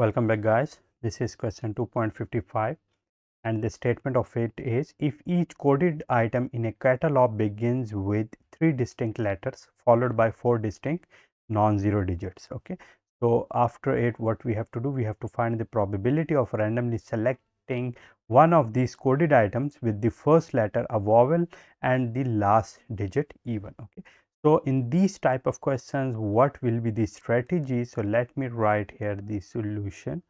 Welcome back guys. This is question 2.55 and the statement of it is if each coded item in a catalog begins with three distinct letters followed by four distinct non-zero digits okay so after it what we have to do we have to find the probability of randomly selecting one of these coded items with the first letter a vowel and the last digit even okay so in these type of questions what will be the strategy? So let me write here the solution.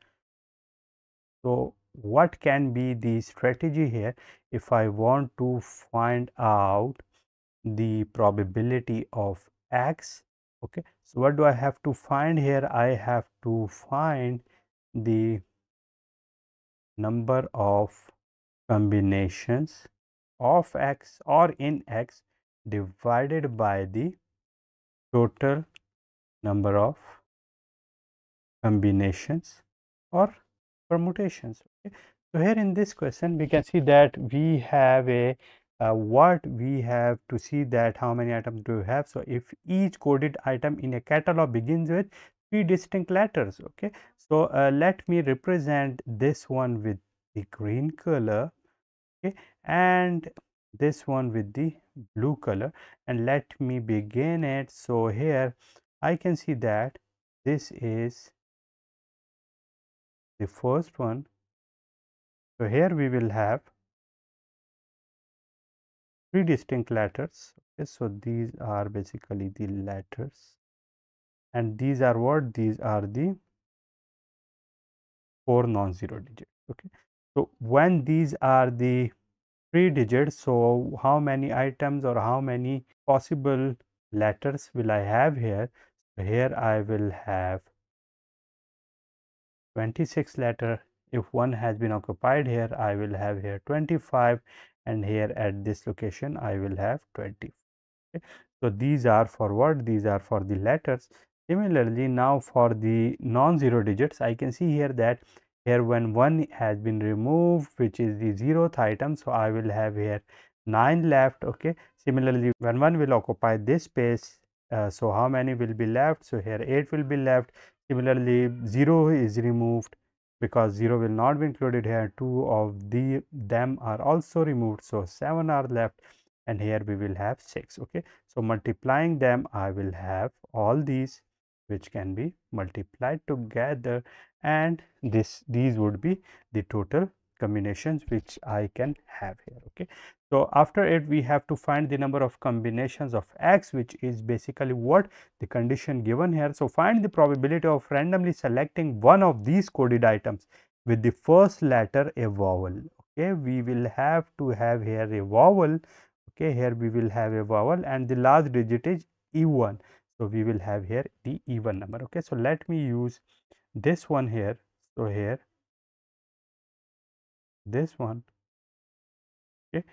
So what can be the strategy here? If I want to find out the probability of x okay? So what do I have to find here? I have to find the number of combinations of x or in x divided by the total number of combinations or permutations okay? So here in this question we can see that we have a uh, what we have to see that how many items do we have. So if each coded item in a catalog begins with three distinct letters okay? So uh, let me represent this one with the green color okay? And this one with the blue color. And let me begin it. So here i can see that this is the first one. So here we will have three distinct letters. Okay so these are basically the letters. And these are what? These are the four non-zero digits. Okay so when these are the three digits. So how many items or how many possible letters will i have here? So here i will have 26 letter. If one has been occupied here I will have here 25 and here at this location I will have 20 okay. so these are for what? These are for the letters. Similarly now for the non-zero digits I can see here that here when one has been removed which is the zeroth item so I will have here 9 left okay similarly when one will occupy this space uh, so how many will be left so here 8 will be left Similarly, 0 is removed because 0 will not be included here. Two of the them are also removed. So, 7 are left and here we will have 6. Okay. So, multiplying them I will have all these which can be multiplied together and this these would be the total combinations which I can have here okay. So, after it we have to find the number of combinations of x which is basically what the condition given here. So, find the probability of randomly selecting one of these coded items with the first letter a vowel okay. We will have to have here a vowel okay here we will have a vowel and the last digit is even. So, we will have here the even number okay. So, let me use this one here. So, here this one okay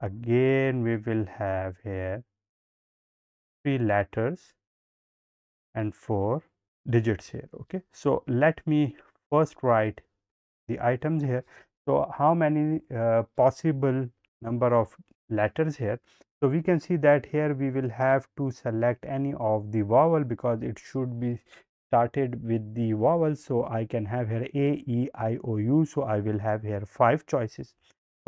again we will have here three letters and four digits here okay so let me first write the items here so how many uh, possible number of letters here so we can see that here we will have to select any of the vowel because it should be started with the vowel. So i can have here a e i o u. So i will have here five choices.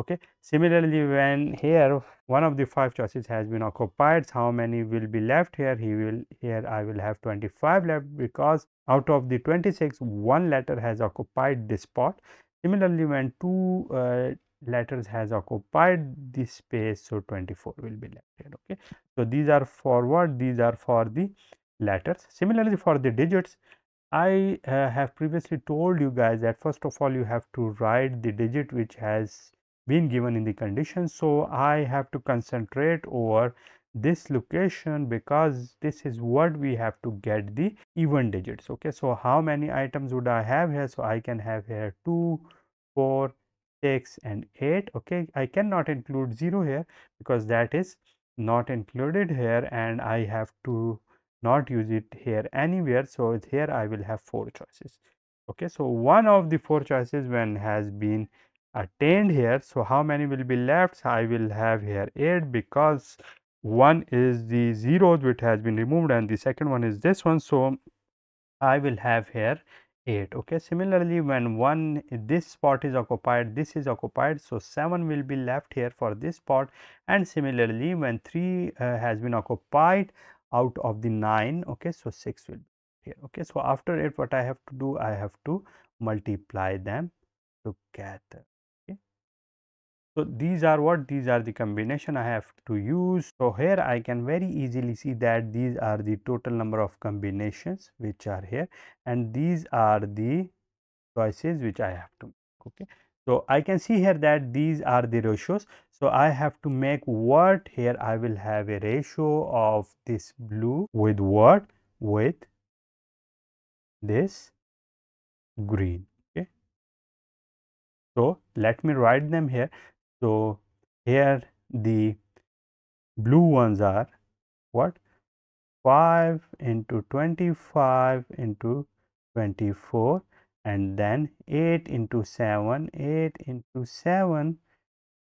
Okay. Similarly when here one of the five choices has been occupied how many will be left here? He will here i will have 25 left because out of the 26 one letter has occupied this spot. Similarly when two uh, letters has occupied this space so 24 will be left here okay so these are for what these are for the letters. Similarly, for the digits, I uh, have previously told you guys that first of all you have to write the digit which has been given in the condition. So, I have to concentrate over this location because this is what we have to get the even digits okay so how many items would i have here so i can have here 2 4 6 and 8 okay? I cannot include 0 here because that is not included here and i have to not use it here anywhere. So here i will have four choices okay? So one of the four choices when has been attained here. So how many will be left? So i will have here eight because one is the zero which has been removed and the second one is this one. So i will have here 8 okay? Similarly when one this spot is occupied this is occupied so 7 will be left here for this spot. And similarly when 3 uh, has been occupied out of the 9 okay? So 6 will be here okay? So after it what i have to do? I have to multiply them together so, these are what these are the combination I have to use. So, here I can very easily see that these are the total number of combinations which are here and these are the choices which I have to make. Okay. So, I can see here that these are the ratios. So, I have to make what here I will have a ratio of this blue with what with this green. Okay. So, let me write them here. So, here the blue ones are what? 5 into 25 into 24 and then 8 into 7 8 into 7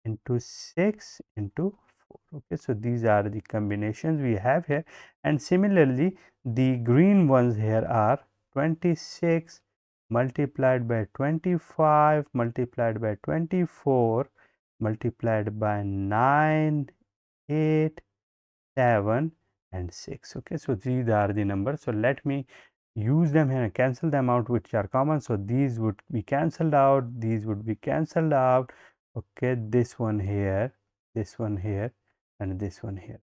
into 6 into 4 okay so these are the combinations we have here. And similarly the green ones here are 26 multiplied by 25 multiplied by 24 multiplied by 9, 8, 7 and 6. Okay, so these are the numbers. So let me use them here and cancel them out which are common. So these would be cancelled out, these would be cancelled out. Okay, this one here, this one here and this one here.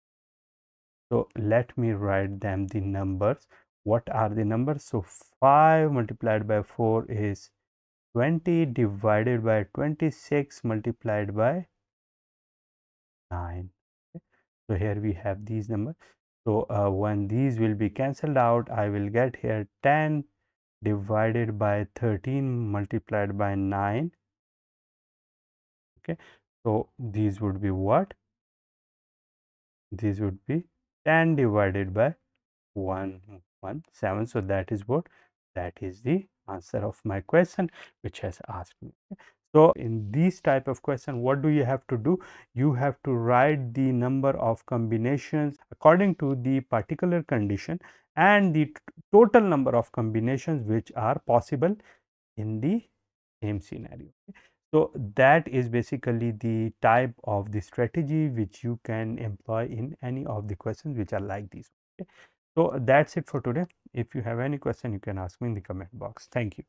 So let me write them the numbers. What are the numbers? So 5 multiplied by 4 is 20 divided by 26 multiplied by 9 okay. so here we have these numbers. So uh, when these will be cancelled out i will get here 10 divided by 13 multiplied by 9 okay. So these would be what? These would be 10 divided by 1 1 7 so that is what? That is the answer of my question which has asked me. So, in this type of question what do you have to do? You have to write the number of combinations according to the particular condition and the total number of combinations which are possible in the same scenario. So, that is basically the type of the strategy which you can employ in any of the questions which are like these. Okay. So, that is it for today. If you have any question, you can ask me in the comment box. Thank you.